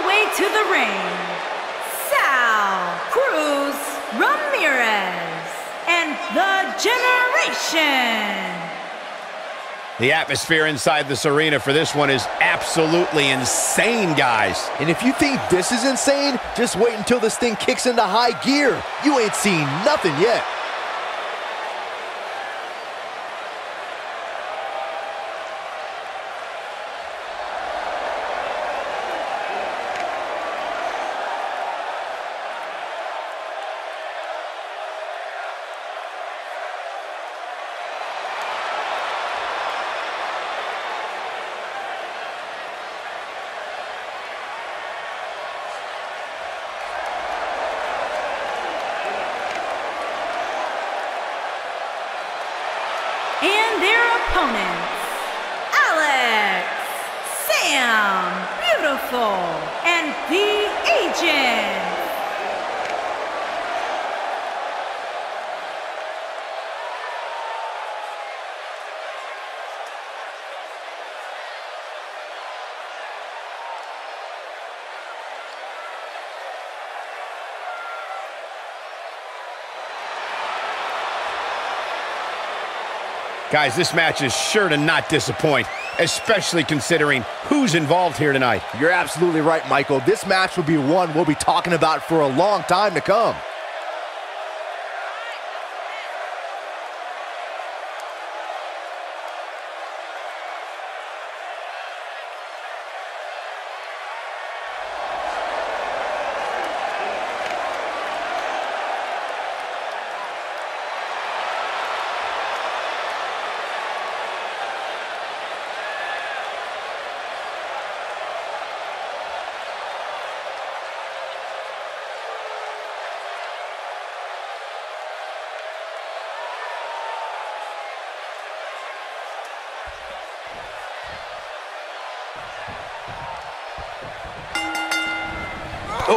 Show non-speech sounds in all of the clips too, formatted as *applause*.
the way to the ring, Sal Cruz Ramirez and the Generation. The atmosphere inside this arena for this one is absolutely insane, guys. And if you think this is insane, just wait until this thing kicks into high gear. You ain't seen nothing yet. Opponents, Alex, Sam, Beautiful, and The Agent. Guys, this match is sure to not disappoint, especially considering who's involved here tonight. You're absolutely right, Michael. This match will be one we'll be talking about for a long time to come.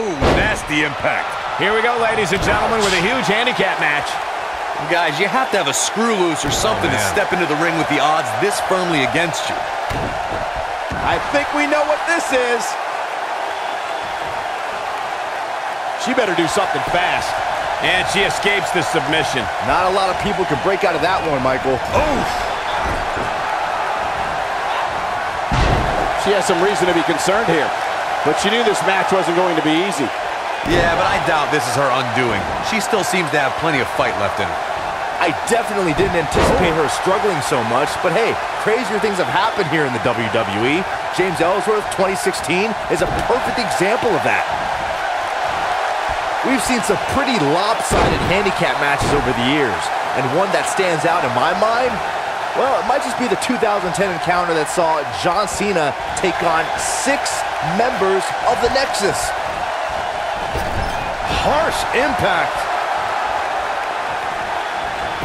Oh, nasty impact. Here we go, ladies and gentlemen, with a huge handicap match. Guys, you have to have a screw loose or something Oh, to step into the ring with the odds this firmly against you. I think we know what this is. She better do something fast. And she escapes the submission. Not a lot of people can break out of that one, Michael. Oh, She has some reason to be concerned here. But she knew this match wasn't going to be easy. yeah, but I doubt this is her undoing. She still seems to have plenty of fight left in her. I definitely didn't anticipate her struggling so much, but hey, crazier things have happened here in the WWE. James Ellsworth 2016 is a perfect example of that. We've seen some pretty lopsided handicap matches over the years, and one that stands out in my mind, well, it might just be the 2010 encounter that saw John Cena take on six members of the Nexus. Harsh impact.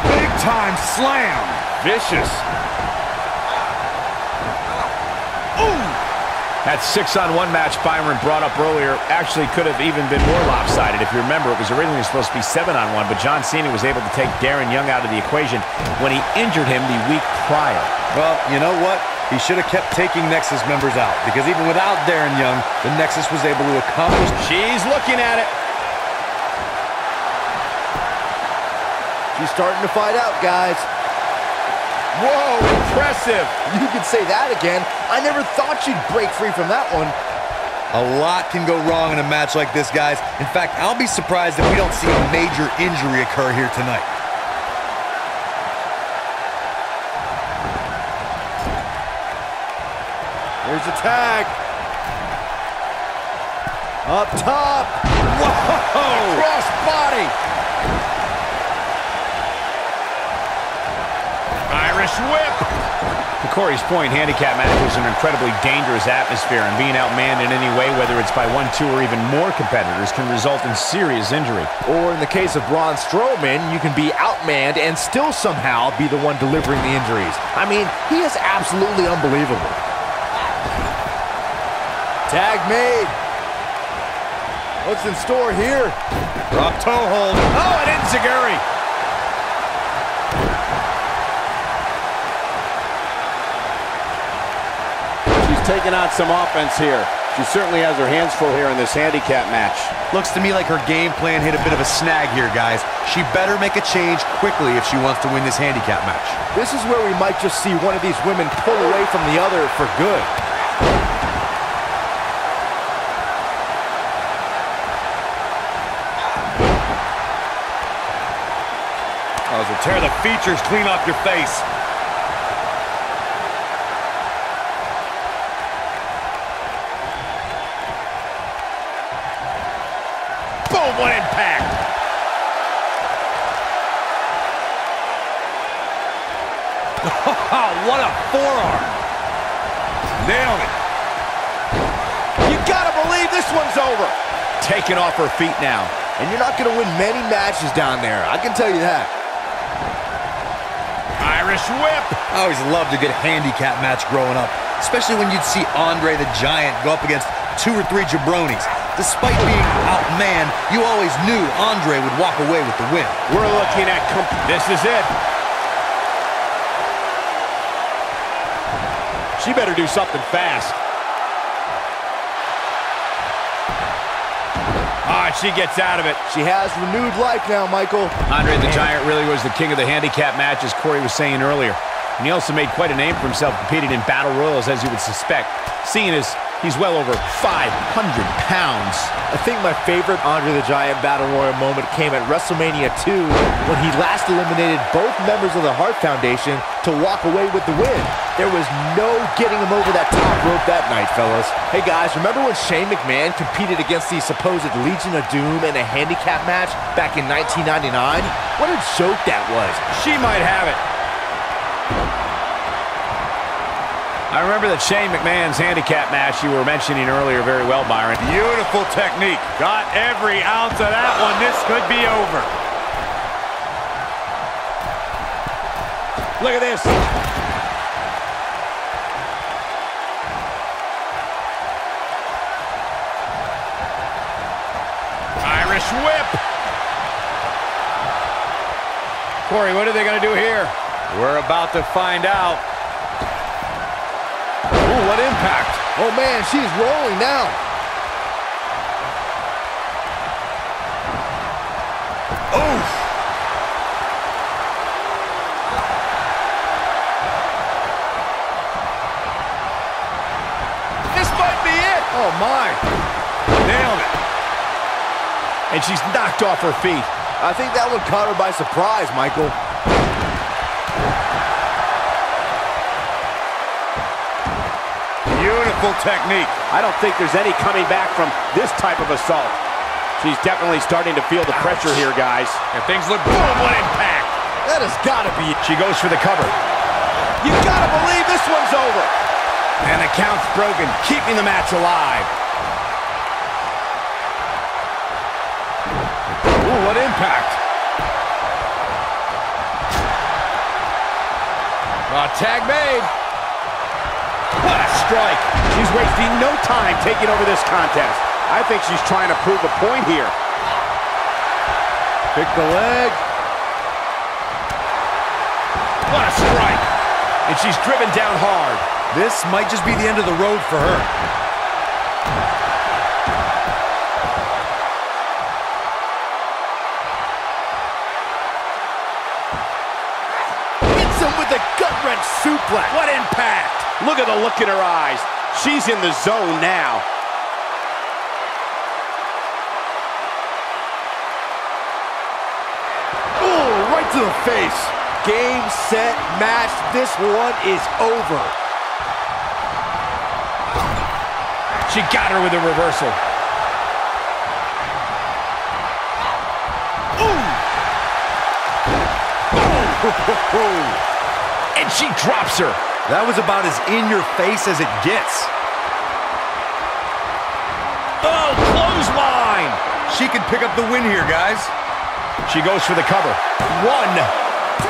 Big time slam. Vicious. That six-on-one match Byron brought up earlier actually could have even been more lopsided. If you remember, it was originally supposed to be seven-on-one, but John Cena was able to take Darren Young out of the equation when he injured him the week prior. Well, you know what? He should have kept taking Nexus members out because even without Darren Young, the Nexus was able to accomplish. She's looking at it. She's starting to fight out, guys. Whoa, impressive. You could say that again. I never thought she'd break free from that one. A lot can go wrong in a match like this, guys. In fact, I'll be surprised if we don't see a major injury occur here tonight. Here's a tag. Up top. Whoa! Cross body. Irish whip. To Corey's point, handicap matches an incredibly dangerous atmosphere, and being outmanned in any way, whether it's by one, two, or even more competitors, can result in serious injury. Or in the case of Braun Strowman, you can be outmanned and still somehow be the one delivering the injuries. I mean, he is absolutely unbelievable. Tag made. What's in store here? Drop toe hold. Oh, and Enzuigiri. Taking on some offense here. She certainly has her hands full here in this handicap match. Looks to me like her game plan hit a bit of a snag here, guys. She better make a change quickly if she wants to win this handicap match. This is where we might just see one of these women pull away from the other for good. Oh, to tear the features clean off your face. Boom, what impact. Oh, what a forearm. Nailed it. You gotta believe this one's over. Taken off her feet now. And you're not gonna win many matches down there, I can tell you that. Irish whip. I always loved a good handicap match growing up, especially when you'd see Andre the Giant go up against two or three jabronis. Despite being outmanned, you always knew Andre would walk away with the win. We're looking at... This is it. She better do something fast. She gets out of it. She has renewed life now, Michael. Andre the Giant really was the king of the handicap match, as Corey was saying earlier. And he also made quite a name for himself competing in battle royals, as you would suspect, seeing as he's well over 500 pounds. I think my favorite Andre the Giant Battle Royal moment came at WrestleMania 2 when he last eliminated both members of the Hart Foundation to walk away with the win. There was no getting him over that top rope that night, fellas. Hey guys, remember when Shane McMahon competed against the supposed Legion of Doom in a handicap match back in 1999? What a joke that was. She might have it. I remember that Shane McMahon's handicap match you were mentioning earlier very well, Byron. Beautiful technique. Got every ounce of that one. This could be over. Look at this. Irish whip. Corey, what are they going to do here? We're about to find out. Ooh, what impact. Oh man, she's rolling now. Oof. This might be it. Oh my. Nailed it. And she's knocked off her feet. I think that one caught her by surprise, Michael. Beautiful technique. I don't think there's any coming back from this type of assault. She's definitely starting to feel the pressure here, guys. And things look boom, what impact. That has got to be it. She goes for the cover. You got to believe this one's over. And the count's broken, keeping the match alive. Ooh, what impact. Oh, tag made. Strike. She's wasting no time taking over this contest. I think she's trying to prove a point here. Pick the leg. What a strike. And she's driven down hard. This might just be the end of the road for her. Hits him with a gut-wrench suplex. What impact. Look at the look in her eyes. She's in the zone now. Ooh, right to the face. Game, set, match. This one is over. She got her with a reversal. Ooh. Ooh. *laughs* And she drops her. That was about as in your face as it gets. Oh, clothesline. She can pick up the win here, guys. She goes for the cover. One,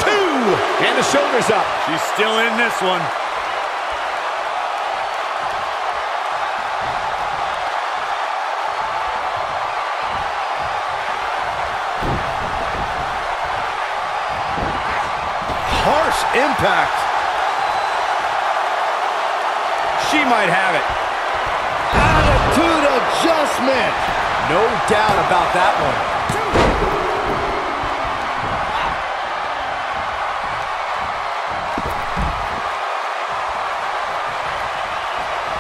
two, and the shoulders up. She's still in this one. Harsh impact. She might have it. Attitude adjustment. No doubt about that one.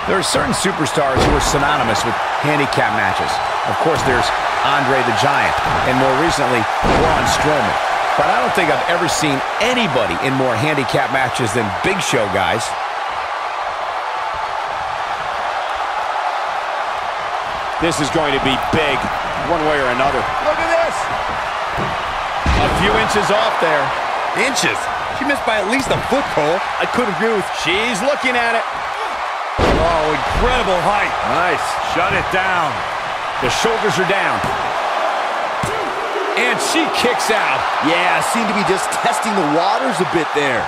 There are certain superstars who are synonymous with handicap matches. Of course, there's Andre the Giant, and more recently, Braun Strowman. But I don't think I've ever seen anybody in more handicap matches than Big Show guys. This is going to be big, one way or another. Look at this. A few inches off there. Inches? She missed by at least a foot, Cole. I couldn't agree with She's looking at it. Oh, incredible height. Nice. Shut it down. The shoulders are down. And she kicks out. Yeah, seemed to be just testing the waters a bit there.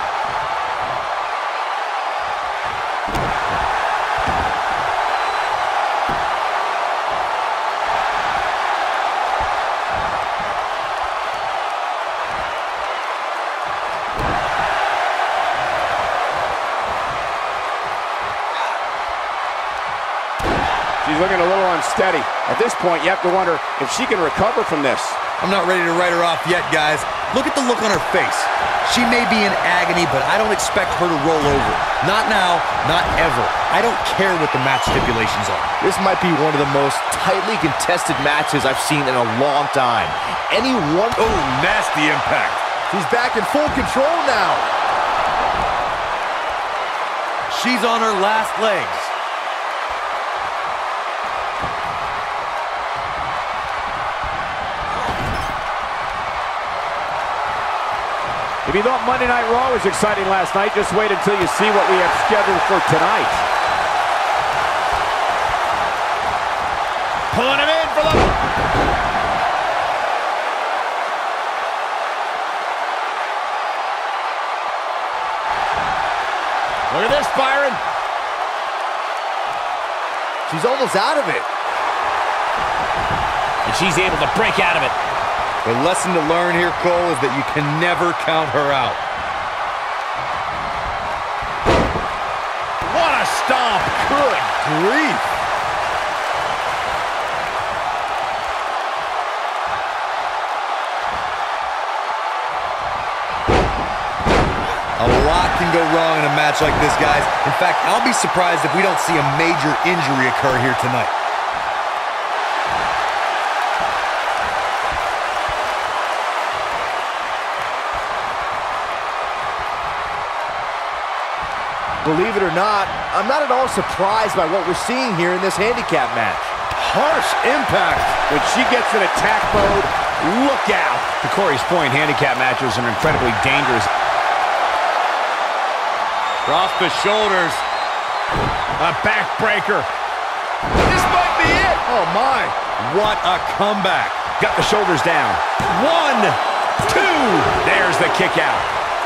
She's looking a little unsteady. At this point, you have to wonder if she can recover from this. I'm not ready to write her off yet, guys. Look at the look on her face. She may be in agony, but I don't expect her to roll over. Not now, not ever. I don't care what the match stipulations are. This might be one of the most tightly contested matches I've seen in a long time. Any one... Oh, nasty impact. She's back in full control now. She's on her last legs. If you thought Monday Night Raw was exciting last night, just wait until you see what we have scheduled for tonight. Pulling him in for the... Look at this, Byron. She's almost out of it. And she's able to break out of it. The lesson to learn here, Cole, is that you can never count her out. What a stomp. Good grief. A lot can go wrong in a match like this, guys. In fact, I'll be surprised if we don't see a major injury occur here tonight. Believe it or not, I'm not at all surprised by what we're seeing here in this handicap match. Harsh impact. When she gets in attack mode, look out. To Corey's point, handicap matches are incredibly dangerous. Off the shoulders. A backbreaker. This might be it. Oh, my. What a comeback. Got the shoulders down. One, two. There's the kick out.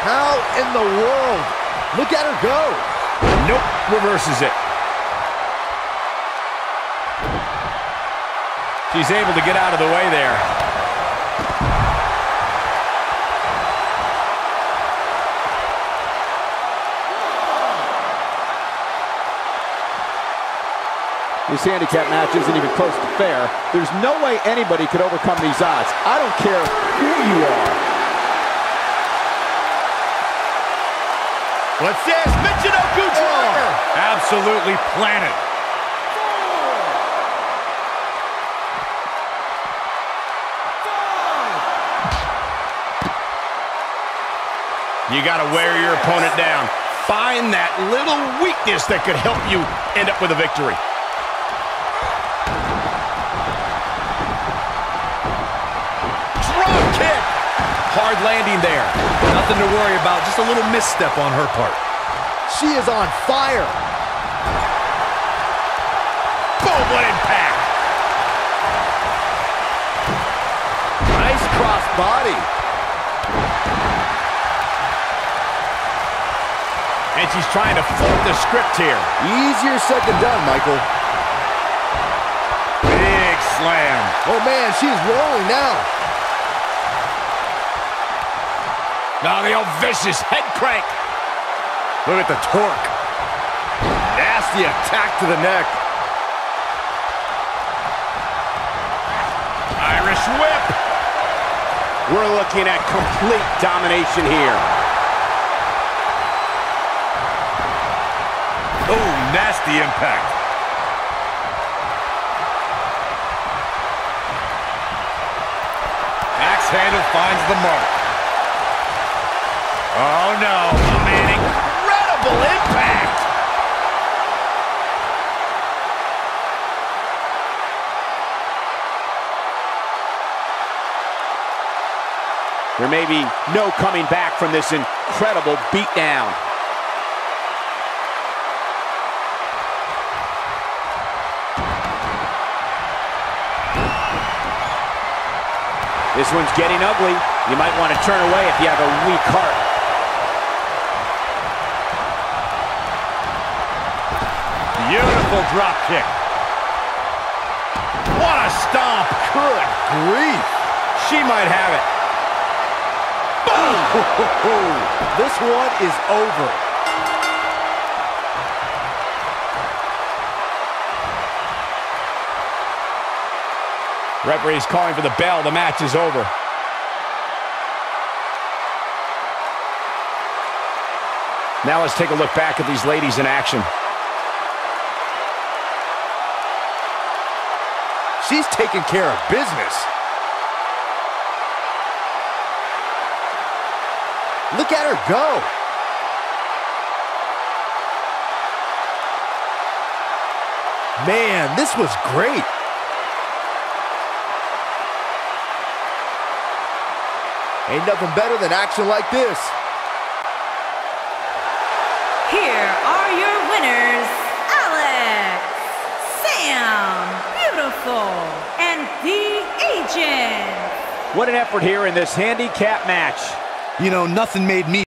How in the world? Look at her go. Nope, reverses it. She's able to get out of the way there. This handicap match isn't even close to fair. There's no way anybody could overcome these odds. I don't care who you are. What's this? Michinoku driver. Absolutely planted. You got to wear your opponent down. Find that little weakness that could help you end up with a victory. Hard landing there. Nothing to worry about, just a little misstep on her part. She is on fire. Boom, what impact. Nice cross body. And she's trying to flip the script here. Easier said than done, Michael. Big slam. Oh, man, she's rolling now. Now the old vicious head crank. Look at the torque. Nasty attack to the neck. Irish whip. We're looking at complete domination here. Oh, nasty impact. Axe handle finds the mark. Oh, no. Man, incredible impact. There may be no coming back from this incredible beatdown. This one's getting ugly. You might want to turn away if you have a weak heart. Drop kick. What a stomp. Good grief. She might have it. Boom! *laughs* This one is over. Referee's calling for the bell. The match is over. Now let's take a look back at these ladies in action. She's taking care of business. Look at her go. Man, this was great. Ain't nothing better than action like this. Here are your winners, Alex, Sam, Beautiful. What an effort here in this handicap match. You know, nothing made me